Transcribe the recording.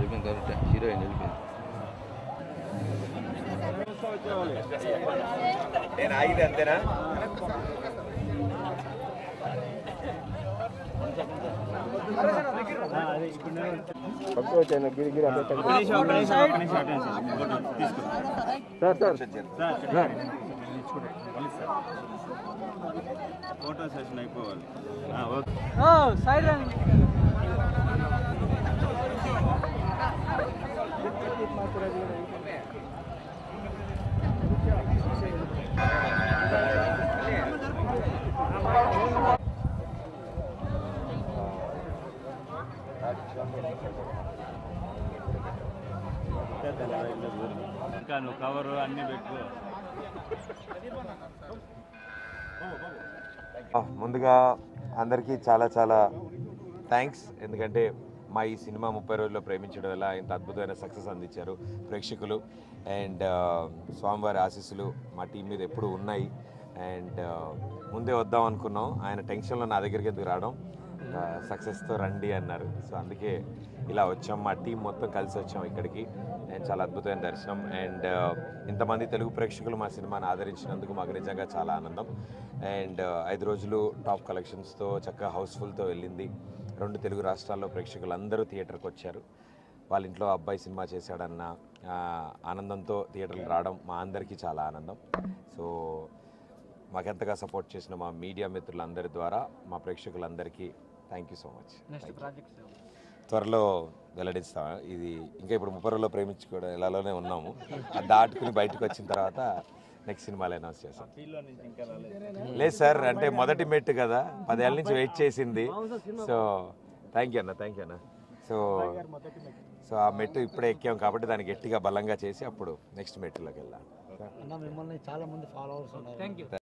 일본 가는 때 길어야 일본. నేను ఆగింది అంతేనా పక్కకు వచ్చాను Giri Giri sir sir photo session అయిపోవాలి సైడ్ రండి ఇంకా నువ్వు కవరు అన్నీ పెట్టు. ముందుగా అందరికీ చాలా చాలా థ్యాంక్స్ ఎందుకంటే మా ఈ సినిమా ముప్పై రోజుల్లో ప్రేమించడం వల్ల ఇంత అద్భుతమైన సక్సెస్ అందించారు ప్రేక్షకులు. అండ్ స్వామివారి ఆశీస్సులు మా టీం మీద ఎప్పుడు ఉన్నాయి. అండ్ ముందే వద్దాం అనుకున్నాం. ఆయన టెన్షన్లో నా దగ్గరికి ఎందుకు రావడం? సక్సెస్తో రండి అన్నారు. సో అందుకే ఇలా వచ్చాం. మా టీం మొత్తం కలిసి వచ్చాం ఇక్కడికి. అండ్ చాలా అద్భుతమైన దర్శనం అండ్ ఇంతమంది తెలుగు ప్రేక్షకులు మా సినిమాని ఆదరించినందుకు మాకు నిజంగా చాలా ఆనందం. అండ్ ఐదు రోజులు టాప్ కలెక్షన్స్తో చక్కగా హౌస్ఫుల్తో వెళ్ళింది. రెండు తెలుగు రాష్ట్రాల్లో ప్రేక్షకులు అందరూ థియేటర్కి వచ్చారు. వాళ్ళ ఇంట్లో అబ్బాయి సినిమా చేశాడన్న ఆనందంతో థియేటర్కి రావడం మా అందరికీ చాలా ఆనందం. సో మాకెంతగా సపోర్ట్ చేసిన మా మీడియా మిత్రులందరి ద్వారా మా ప్రేక్షకులందరికీ thank you so much next project త్వరలో వెల్లడిస్తాం. ఇది ఇంకా ఇప్పుడు ముప్పై రోజుల్లో ప్రేమించుకోవడం ఇలాలోనే ఉన్నాము. అది దాటుకుని బయటకు వచ్చిన తర్వాత నెక్స్ట్ సినిమాలు అనౌన్స్ చేస్తాం. ఫీల్డ్లో నుంచి ఇంకా రాలేదు లేదు సార్ అంటే మొదటి మెట్టు కదా. పదేళ్ళ నుంచి వెయిట్ చేసింది. సో థ్యాంక్ యూ అన్న థ్యాంక్ యూ అన్న. సో సో ఆ మెట్టు ఇప్పుడే ఎక్కాం కాబట్టి దాన్ని గట్టిగా బలంగా చేసి అప్పుడు నెక్స్ట్ మెట్టులోకి వెళ్ళాం అన్న మిమ్మల్ని చాలా మంది ఫాలోవర్స్ ఉన్నారు. Thank you